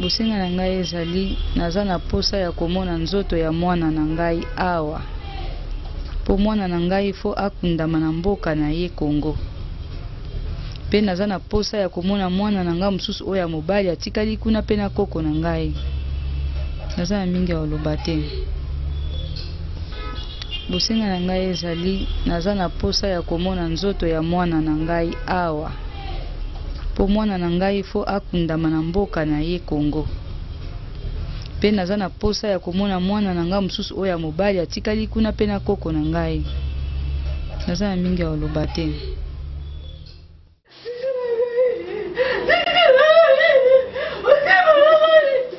Bosenga na ngai ezali naza na posa ya komona nzoto ya mwana na ngai awa po mwana na ngai fo akundama na mboka na ye Congo pe naza na posa ya komona mwana na ngai mosusu oyo ya mobali atikali kuna pe na koko na ngai naza na mingi ya koloba te bosenga na ngai ezali naza na posa ya komona nzoto ya mwana na ngai awa mpo mwana na ngai il faut akundama na mboka na ye Congo mpe naza na mposa ya komona mwana na ngai mosusu oyo ya mobali atikali kuna mpe na koko na ngai naza na mingi ya koloba te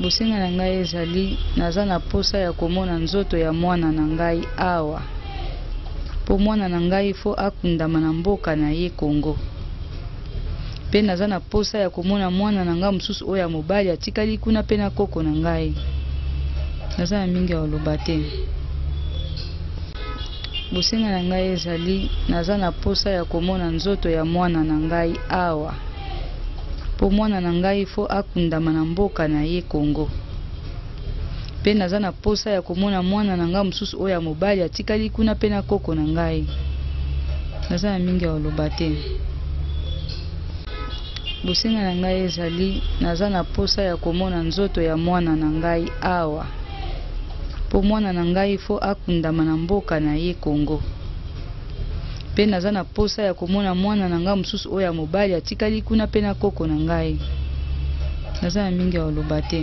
Bosenga na ngai ezali naza na posa ya komona nzoto ya mwana na ngai awa po mwana na ngai fo akundama na mboka na ye Congo pe naza na posa ya komona mwana na ngai mosusu oyo ya mobali atikali kuna pe na koko na ngai naza na mingi ya koloba te Bosenga na ngai ezali naza na posa ya komona nzoto ya mwana na ngai awa po mwana na ngai fo akundama na mboka na ye Congo pe naza na posa ya komona mwana na ngai mosusu oyo ya mobali atikali kuna pe na koko na ngai naza na mingi ya koloba te bosenga na ngai ezali naza na posa ya komona nzoto ya mwana na ngai awa Po mwana na ngai il faut akundama na mboka na ye Congo. Pe naza na posa ya komona mwana na ngai mosusu oyo ya mobali atikali kuna pe na koko na ngai. Naza na mingi ya koloba te.